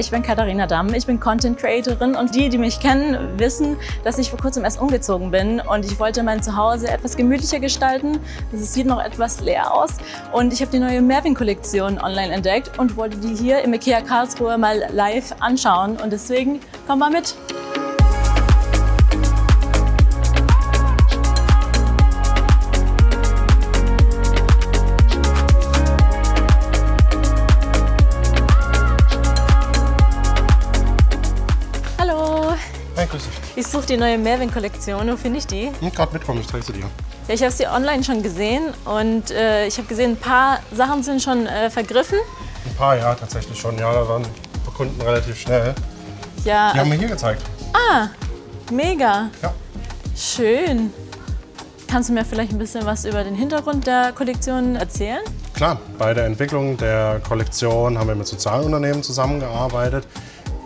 ich bin Katharina Damm, ich bin Content Creatorin und die, die mich kennen, wissen, dass ich vor kurzem erst umgezogen bin und ich wollte mein Zuhause etwas gemütlicher gestalten. Es sieht noch etwas leer aus und ich habe die neue Mervin-Kollektion online entdeckt und wollte die hier im IKEA Karlsruhe mal live anschauen und deswegen komm mal mit. Ich suche die neue Mervin-Kollektion. Wo finde ich die? Hm, Gerade mitkommen, ich zeige sie dir. Ja, ich habe sie online schon gesehen und äh, ich habe gesehen, ein paar Sachen sind schon äh, vergriffen. Ein paar, ja, tatsächlich schon. Ja, da waren Kunden relativ schnell. Ja. Die haben mir hier gezeigt. Ah, mega. Ja. Schön. Kannst du mir vielleicht ein bisschen was über den Hintergrund der Kollektion erzählen? Klar, bei der Entwicklung der Kollektion haben wir mit Sozialunternehmen zusammengearbeitet,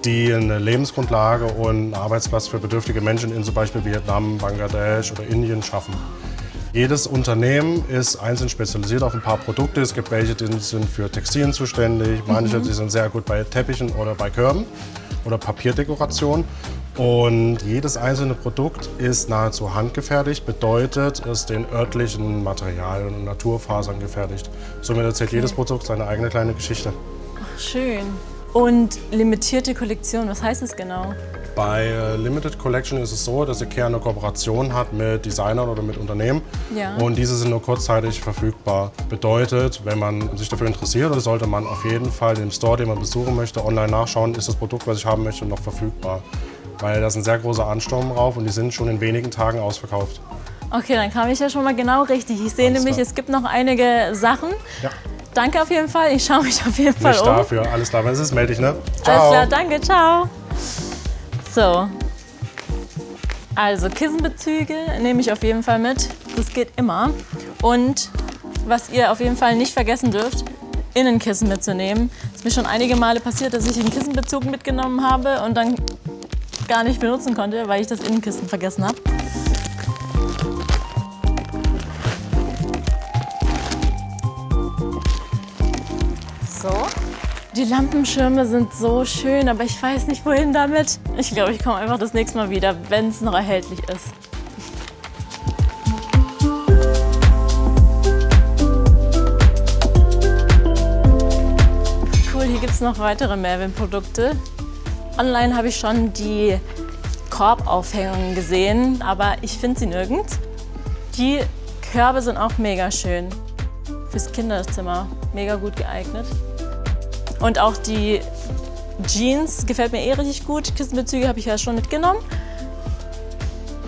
die eine Lebensgrundlage und einen Arbeitsplatz für bedürftige Menschen in zum Beispiel Vietnam, Bangladesch oder Indien schaffen. Jedes Unternehmen ist einzeln spezialisiert auf ein paar Produkte. Es gibt welche, die sind für Textilien zuständig, manche die sind sehr gut bei Teppichen oder bei Körben oder Papierdekoration. Und jedes einzelne Produkt ist nahezu handgefertigt, bedeutet, es ist den örtlichen Materialien und Naturfasern gefertigt. Somit erzählt okay. jedes Produkt seine eigene kleine Geschichte. Ach, schön. Und limitierte Kollektion, was heißt das genau? Bei äh, Limited Collection ist es so, dass IKEA eine Kooperation hat mit Designern oder mit Unternehmen. Ja. Und diese sind nur kurzzeitig verfügbar. Bedeutet, wenn man sich dafür interessiert, sollte man auf jeden Fall im Store, den man besuchen möchte, online nachschauen, ist das Produkt, was ich haben möchte, noch verfügbar. Weil da ist ein sehr großer Ansturm drauf und die sind schon in wenigen Tagen ausverkauft. Okay, dann kam ich ja schon mal genau richtig. Ich sehe nämlich, klar. es gibt noch einige Sachen. Ja. Danke auf jeden Fall. Ich schaue mich auf jeden Fall Nicht um. dafür. Alles klar, wenn es ist, melde dich, ne? Ciao. Alles klar, danke. Ciao. So. Also Kissenbezüge nehme ich auf jeden Fall mit. Das geht immer. Und was ihr auf jeden Fall nicht vergessen dürft, Innenkissen mitzunehmen. Es ist mir schon einige Male passiert, dass ich einen Kissenbezug mitgenommen habe und dann gar nicht benutzen konnte, weil ich das Innenkissen vergessen habe. So. Die Lampenschirme sind so schön, aber ich weiß nicht, wohin damit. Ich glaube, ich komme einfach das nächste Mal wieder, wenn es noch erhältlich ist. Cool, hier gibt es noch weitere Mervin-Produkte. Online habe ich schon die Korbaufhängungen gesehen, aber ich finde sie nirgends. Die Körbe sind auch mega schön. Fürs Kinderzimmer mega gut geeignet. Und auch die Jeans gefällt mir eh richtig gut. Kissenbezüge habe ich ja schon mitgenommen.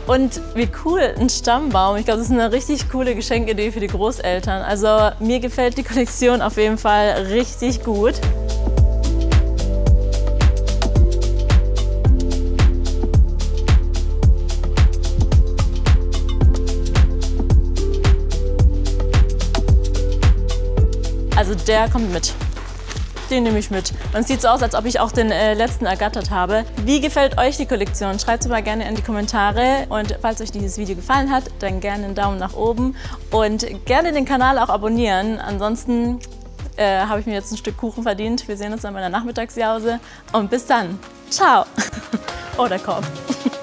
Und wie cool, ein Stammbaum. Ich glaube, das ist eine richtig coole Geschenkidee für die Großeltern. Also mir gefällt die Kollektion auf jeden Fall richtig gut. Also der kommt mit. Den nehme ich mit. Es sieht so aus, als ob ich auch den äh, letzten ergattert habe. Wie gefällt euch die Kollektion? Schreibt es mal gerne in die Kommentare. Und falls euch dieses Video gefallen hat, dann gerne einen Daumen nach oben und gerne den Kanal auch abonnieren. Ansonsten äh, habe ich mir jetzt ein Stück Kuchen verdient. Wir sehen uns dann bei der Nachmittagsjause. Und bis dann. Ciao. Oder Korb.